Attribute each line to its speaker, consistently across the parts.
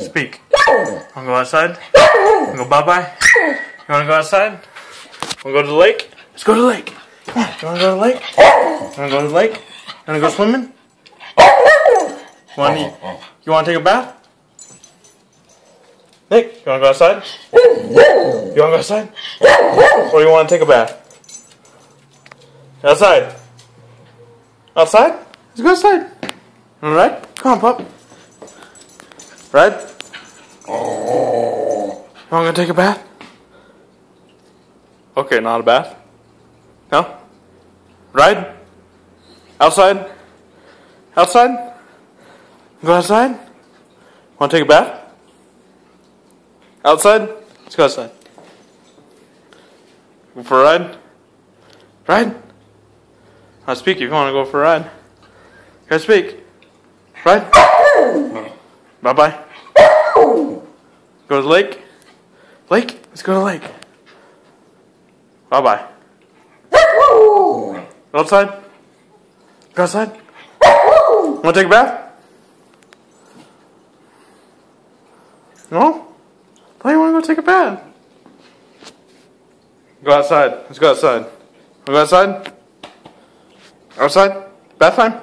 Speaker 1: Speak. Wanna go outside? Wanna go bye bye? You wanna go outside? Wanna go to the lake? Let's go to the lake. You wanna go to the lake? You wanna go to the lake? You wanna go swimming? You wanna, you wanna take a bath? Nick, you wanna go outside? You wanna go outside? Or you wanna take a bath? Outside. Outside? Let's go outside. Alright? Come on, pup. Red? You wanna take a bath? Okay, not a bath. No? Ride? Outside? Outside? Go outside? Wanna take a bath? Outside? Let's go outside. Go for a ride? Ride? I speak if you wanna go for a ride. Can I speak? Ride? Bye bye. Go to the lake? Lake? Let's go to the lake. Bye bye. Go outside? Go outside? Wanna take a bath? No? Thought you wanna go take a bath. Go outside. Let's go outside. Wanna go outside? Outside? Bath time?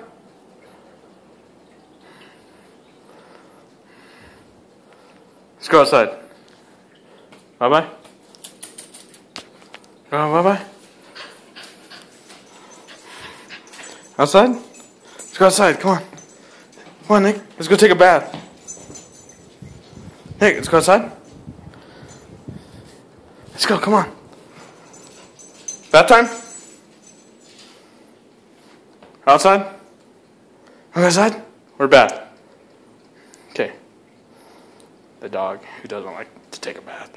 Speaker 1: Let's go outside. Bye bye. Oh, bye bye. Outside? Let's go outside. Come on. Come on, Nick. Let's go take a bath. Nick, let's go outside. Let's go. Come on. Bath time? Outside? Outside? Or bath? The dog who doesn't like to take a bath.